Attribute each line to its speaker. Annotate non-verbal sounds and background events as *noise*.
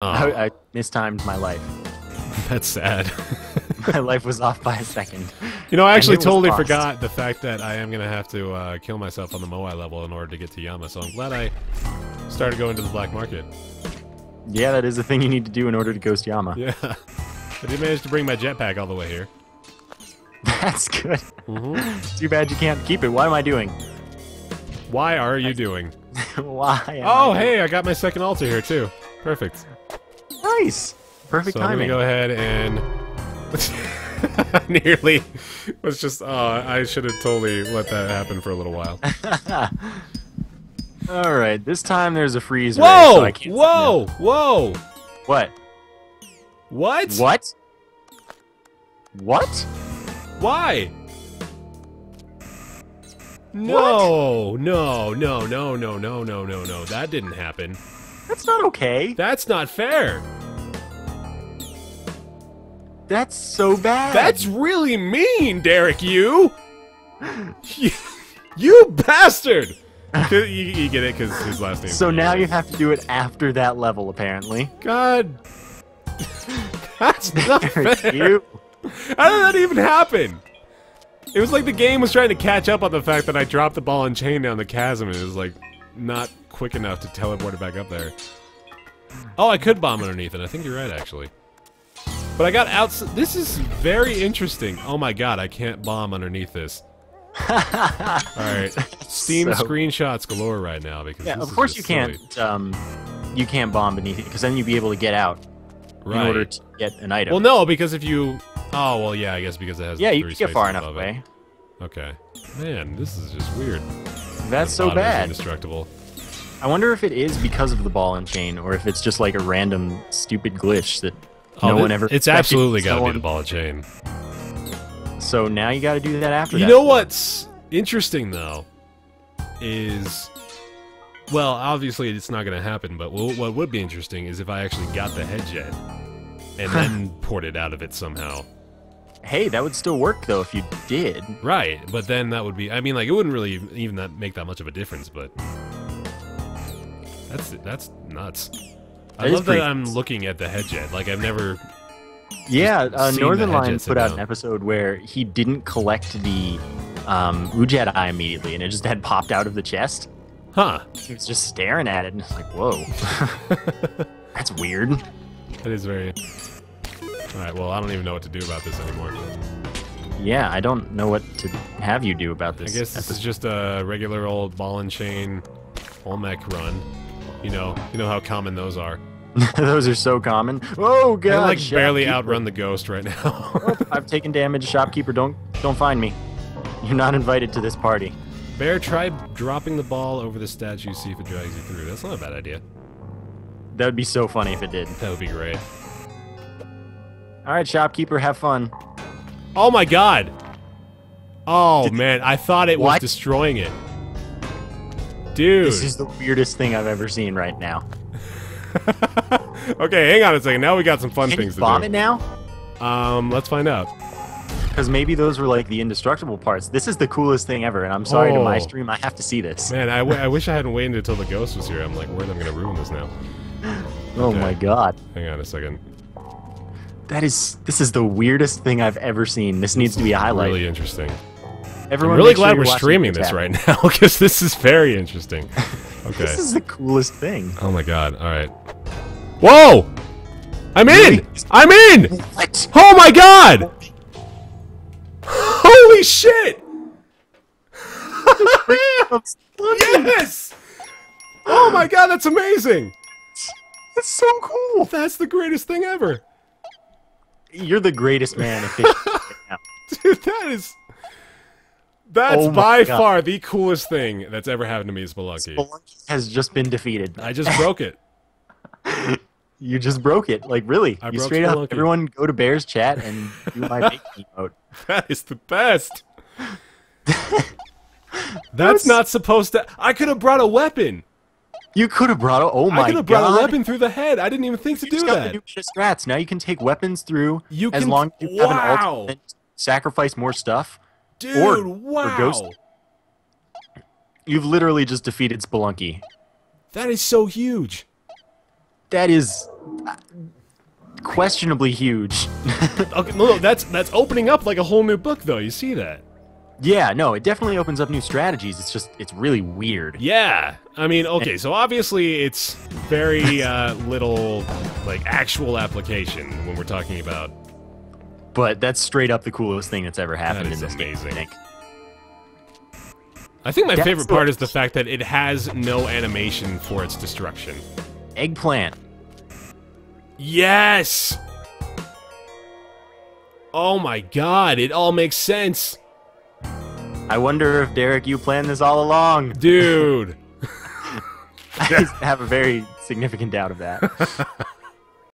Speaker 1: Oh,
Speaker 2: I, I mistimed my life. *laughs*
Speaker 1: that's sad. *laughs*
Speaker 2: My life was off by a second.
Speaker 1: You know, I actually totally
Speaker 2: lost.
Speaker 1: forgot the fact that I am gonna have to uh, kill myself on the Moai level in order to get to Yama. So I'm glad I started going to the black market.
Speaker 2: Yeah, that is the thing you need to do in order to ghost Yama.
Speaker 1: Yeah, I did manage to bring my jetpack all the way here. *laughs*
Speaker 2: That's good.
Speaker 1: hmm
Speaker 2: Too bad you can't keep it. What am I doing?
Speaker 1: Why are you doing?
Speaker 2: Why? am
Speaker 1: Oh,
Speaker 2: I
Speaker 1: hey, I got my second altar here too. Perfect.
Speaker 2: Nice. Perfect
Speaker 1: so
Speaker 2: timing.
Speaker 1: I'm gonna go ahead and *laughs* nearly was just. Uh, I should have totally let that happen for a little while. *laughs*
Speaker 2: All right. This time there's a freeze.
Speaker 1: Whoa!
Speaker 2: Ray, so
Speaker 1: whoa! Whoa!
Speaker 2: What?
Speaker 1: What?
Speaker 2: What? What?
Speaker 1: Why? No, what? no, no, no, no, no, no, no, no. That didn't happen.
Speaker 2: That's not okay.
Speaker 1: That's not fair.
Speaker 2: That's so bad.
Speaker 1: That's really mean, Derek. You, you, you bastard. *laughs* You, you get it because his last name.
Speaker 2: so now you have to do it after that level, apparently.
Speaker 1: God, *laughs* that's not fair.
Speaker 2: you.
Speaker 1: How did that even happen? It was like the game was trying to catch up on the fact that I dropped the ball and chain down the chasm and it was like not quick enough to teleport it back up there. Oh, I could bomb underneath it. I think you're right, actually. But I got out. This is very interesting. Oh my god, I can't bomb underneath this. *laughs* Alright. Steam
Speaker 2: So-
Speaker 1: screenshots galore right now because
Speaker 2: Yeah, of course you
Speaker 1: just
Speaker 2: can't. Um, you can't bomb beneath it because then you'd be able to get out
Speaker 1: Right.
Speaker 2: in order to get an item.
Speaker 1: Well, no, because if you. Oh, well, yeah, I guess because it has.
Speaker 2: yeah, you can get far enough
Speaker 1: above it.
Speaker 2: away.
Speaker 1: Okay. Man, this is just weird.
Speaker 2: That's so bad.
Speaker 1: Indestructible.
Speaker 2: I wonder if it is because of the ball and chain, or if it's just like a random stupid glitch that
Speaker 1: Oh,
Speaker 2: no one ever.
Speaker 1: It's absolutely got to be the ball and chain.
Speaker 2: So now you got to do that after
Speaker 1: You
Speaker 2: that.
Speaker 1: know what's interesting though is, well, obviously it's not going to happen. But what, what would be interesting is if I actually got the Hedjet and *laughs* then ported it out of it somehow.
Speaker 2: Hey, that would still work though if you did.
Speaker 1: Right, but then that would be. I mean, like it wouldn't really even that make that much of a difference. But that's that's nuts. I
Speaker 2: That
Speaker 1: love that I'm looking at the Hedjet. Like I've never.
Speaker 2: Yeah, uh,
Speaker 1: Northernlion
Speaker 2: put out
Speaker 1: down.
Speaker 2: an episode where he didn't collect the um, Udjat Eye immediately, and it just had popped out of the chest.
Speaker 1: Huh.
Speaker 2: He was just staring at it, and it's like, whoa, *laughs* that's weird.
Speaker 1: That is very. All right. Well, I don't even know what to do about this anymore.
Speaker 2: Yeah, I don't know what to have you do about this.
Speaker 1: I guess this is just a regular old ball and chain Olmec run. You know, you know how common those are. *laughs*
Speaker 2: Those are so common. Oh god!
Speaker 1: I like barely
Speaker 2: shopkeeper.
Speaker 1: outrun the ghost right now.
Speaker 2: Oh, I've taken damage. Shopkeeper, don't don't find me. You're not invited to this party.
Speaker 1: Baer, try dropping the ball over the statue, see if it drags you through. That's not a bad idea.
Speaker 2: That would be so funny if it did.
Speaker 1: That would be great.
Speaker 2: All right, shopkeeper, have fun.
Speaker 1: Oh my god! Oh
Speaker 2: Did-
Speaker 1: man, I thought it was destroying it. Dude.
Speaker 2: This is the weirdest thing I've ever seen right now. *laughs*
Speaker 1: okay, hang on a second. Now we got some fun
Speaker 2: Can you
Speaker 1: things to
Speaker 2: bomb
Speaker 1: do.
Speaker 2: it now?
Speaker 1: Um, let's find out.
Speaker 2: Because maybe those were like the indestructible parts. This is the coolest thing ever, and I'm sorry to my
Speaker 1: Oh.
Speaker 2: stream, I have to see this.
Speaker 1: Man, I, w- I *laughs* wish I hadn't waited until the ghost was here. I'm like, worried I'm gonna ruin this now.
Speaker 2: Oh my god.
Speaker 1: Hang on a second.
Speaker 2: That is this is the weirdest thing I've ever seen. This needs to be a highlight.
Speaker 1: Really interesting.
Speaker 2: Everyone
Speaker 1: I'm really
Speaker 2: make sure
Speaker 1: glad we're streaming this right *laughs* now because this is very interesting. *laughs* Okay.
Speaker 2: This is the coolest thing.
Speaker 1: Oh my god. All right. Whoa! I'm in. I'm in.
Speaker 2: What?
Speaker 1: Oh my god! Holy shit! *laughs* yes! Oh my god, that's amazing!
Speaker 2: That's so cool.
Speaker 1: That's the greatest thing ever.
Speaker 2: You're the greatest man officially right now. *laughs*
Speaker 1: Dude, that is. That's
Speaker 2: Oh
Speaker 1: by
Speaker 2: God.
Speaker 1: far the coolest thing that's ever happened to me, is Spelunky.
Speaker 2: Spelunky has just been defeated.
Speaker 1: I just broke it. *laughs*
Speaker 2: You just broke it. Like really.
Speaker 1: I
Speaker 2: you
Speaker 1: broke
Speaker 2: straight up everyone go to Baer's chat and do my *laughs* emote.
Speaker 1: That is the best. That's- not supposed to. I could have brought a weapon.
Speaker 2: You could have brought a oh my
Speaker 1: I could have brought a weapon through the head. I didn't even think to
Speaker 2: You
Speaker 1: do
Speaker 2: got the
Speaker 1: that.
Speaker 2: new strats. Now you can take weapons through
Speaker 1: You
Speaker 2: as
Speaker 1: can-
Speaker 2: long as you have an
Speaker 1: Wow.
Speaker 2: ultimate, sacrifice more stuff.
Speaker 1: Dude,
Speaker 2: or
Speaker 1: wow.
Speaker 2: ghost. You've literally just defeated Spelunky.
Speaker 1: That is so huge.
Speaker 2: that is uh, questionably huge. *laughs*
Speaker 1: Okay, no, that's that's opening up like a whole new book, though. You see that?
Speaker 2: Yeah, no, it definitely opens up new strategies. It's just it's really weird.
Speaker 1: Yeah. I mean, okay, so obviously it's very uh, little like actual application when we're talking about.
Speaker 2: But that's straight up the coolest thing that's ever happened
Speaker 1: is
Speaker 2: in this game.
Speaker 1: amazing.
Speaker 2: I think.
Speaker 1: I think my
Speaker 2: That's
Speaker 1: favorite part is the fact that it has no animation for its destruction.
Speaker 2: Eggplant.
Speaker 1: Yes. Oh my god, it all makes sense.
Speaker 2: I wonder if Derek, you planned this all along.
Speaker 1: Dude. *laughs*
Speaker 2: I have a very significant doubt of that. *laughs*